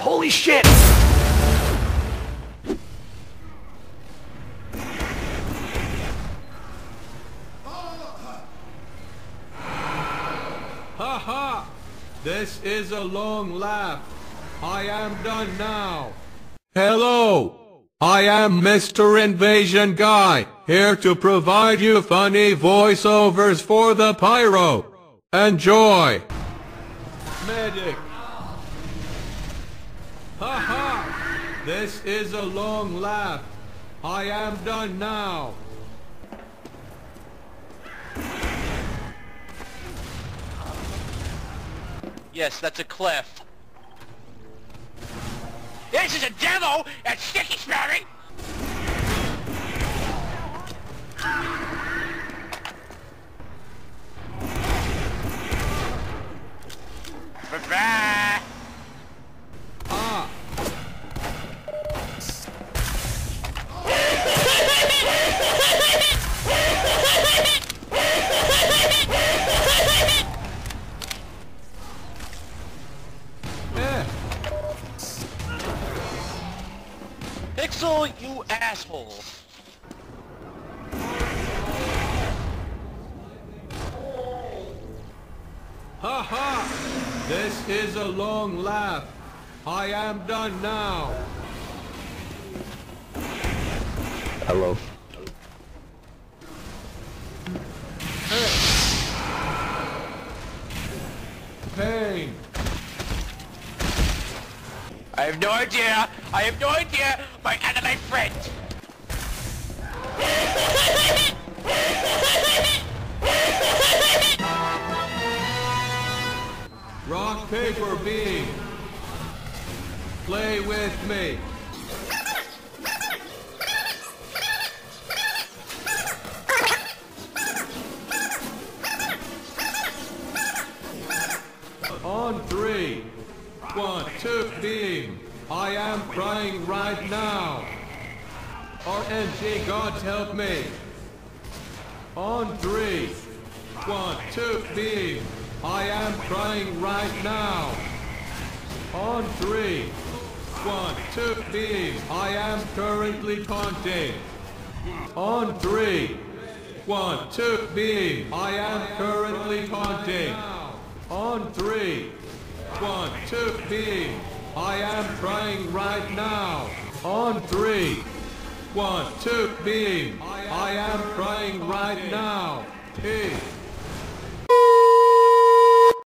Holy shit! Ha ha! This is a long laugh. I am done now. Hello! I am Mr. Invasion Guy, here to provide you funny voiceovers for the pyro. Enjoy! Medic! Ha ha! This is a long laugh. I am done now. Yes, that's a cliff. This is a demo at Sticky Sparring! Pixel, you asshole! Ha ha! This is a long laugh. I am done now. Hello. I have no idea! I have no idea! My anime friend! Rock, paper, beam. Play with me. On three. One, two, beam. I am crying right now. RNG, gods help me. On three. One, two, beam. I am crying right now. On three. One, two, beam. I am currently taunting. On three. One, two, beam. I am currently taunting. On three. One, two, beam. I am praying right now. On three. One, two, beam. I am praying right now. P.